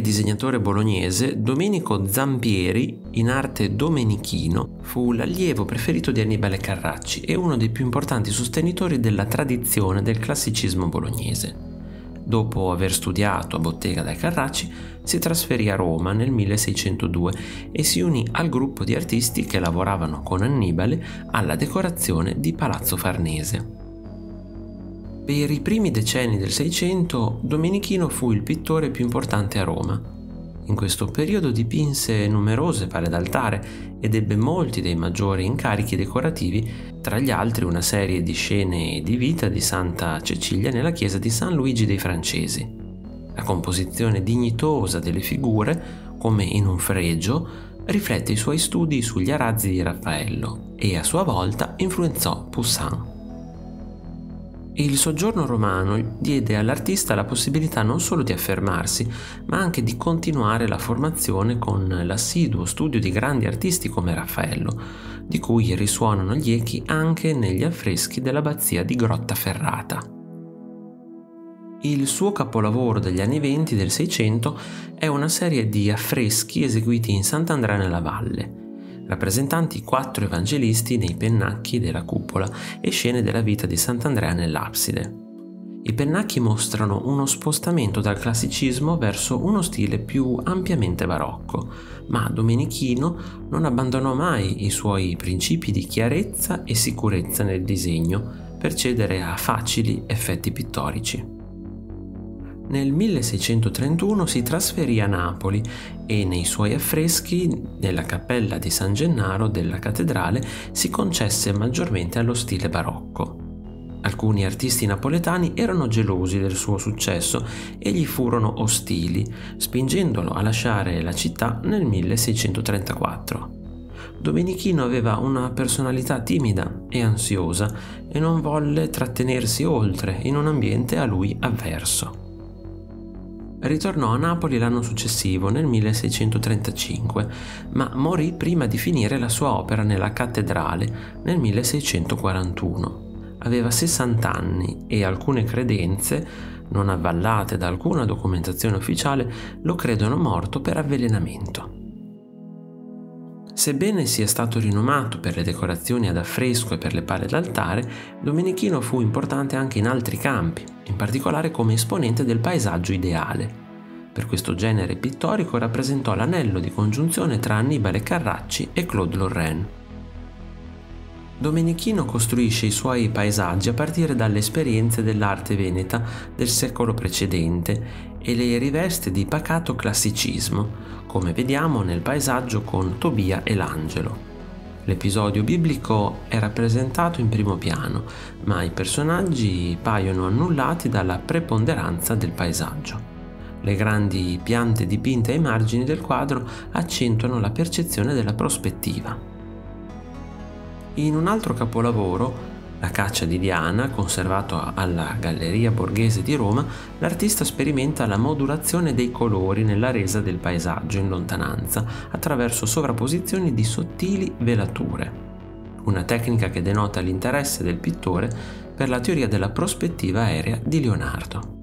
disegnatore bolognese, Domenico Zampieri, in arte Domenichino, fu l'allievo preferito di Annibale Carracci e uno dei più importanti sostenitori della tradizione del classicismo bolognese. Dopo aver studiato a bottega dai Carracci, si trasferì a Roma nel 1602 e si unì al gruppo di artisti che lavoravano con Annibale alla decorazione di Palazzo Farnese. Per i primi decenni del Seicento, Domenichino fu il pittore più importante a Roma. In questo periodo dipinse numerose pale d'altare ed ebbe molti dei maggiori incarichi decorativi, tra gli altri una serie di scene di vita di Santa Cecilia nella chiesa di San Luigi dei Francesi. La composizione dignitosa delle figure, come in un fregio, riflette i suoi studi sugli arazzi di Raffaello e a sua volta influenzò Poussin. Il soggiorno romano diede all'artista la possibilità non solo di affermarsi, ma anche di continuare la formazione con l'assiduo studio di grandi artisti come Raffaello, di cui risuonano gli echi anche negli affreschi dell'abbazia di Grottaferrata. Il suo capolavoro degli anni venti del Seicento è una serie di affreschi eseguiti in Sant'Andrea nella Valle, rappresentanti quattro evangelisti nei pennacchi della cupola e scene della vita di Sant'Andrea nell'abside. I pennacchi mostrano uno spostamento dal classicismo verso uno stile più ampiamente barocco, ma Domenichino non abbandonò mai i suoi principi di chiarezza e sicurezza nel disegno per cedere a facili effetti pittorici. Nel 1631 si trasferì a Napoli e nei suoi affreschi, nella cappella di San Gennaro della cattedrale, si concesse maggiormente allo stile barocco. Alcuni artisti napoletani erano gelosi del suo successo e gli furono ostili, spingendolo a lasciare la città nel 1634. Domenichino aveva una personalità timida e ansiosa e non volle trattenersi oltre in un ambiente a lui avverso. Ritornò a Napoli l'anno successivo, nel 1635, ma morì prima di finire la sua opera nella cattedrale nel 1641. Aveva 60 anni e alcune credenze, non avvallate da alcuna documentazione ufficiale, lo credono morto per avvelenamento. Sebbene sia stato rinomato per le decorazioni ad affresco e per le pale d'altare, Domenichino fu importante anche in altri campi, in particolare come esponente del paesaggio ideale. Per questo genere pittorico rappresentò l'anello di congiunzione tra Annibale Carracci e Claude Lorraine. Domenichino costruisce i suoi paesaggi a partire dalle esperienze dell'arte veneta del secolo precedente e le riveste di pacato classicismo, come vediamo nel paesaggio con Tobia e l'angelo. L'episodio biblico è rappresentato in primo piano, ma i personaggi paiono annullati dalla preponderanza del paesaggio. Le grandi piante dipinte ai margini del quadro accentuano la percezione della prospettiva. In un altro capolavoro, la caccia di Diana, conservato alla Galleria Borghese di Roma, l'artista sperimenta la modulazione dei colori nella resa del paesaggio in lontananza attraverso sovrapposizioni di sottili velature. Una tecnica che denota l'interesse del pittore per la teoria della prospettiva aerea di Leonardo.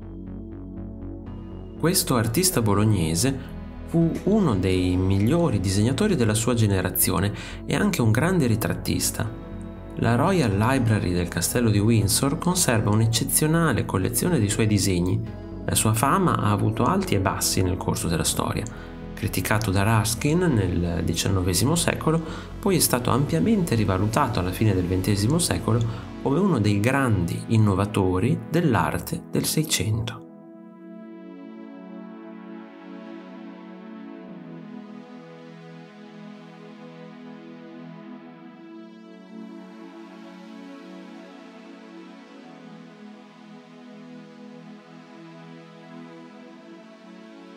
Questo artista bolognese fu uno dei migliori disegnatori della sua generazione e anche un grande ritrattista la Royal Library del castello di Windsor conserva un'eccezionale collezione di suoi disegni. La sua fama ha avuto alti e bassi nel corso della storia. Criticato da Ruskin nel XIX secolo, poi è stato ampiamente rivalutato alla fine del XX secolo come uno dei grandi innovatori dell'arte del Seicento.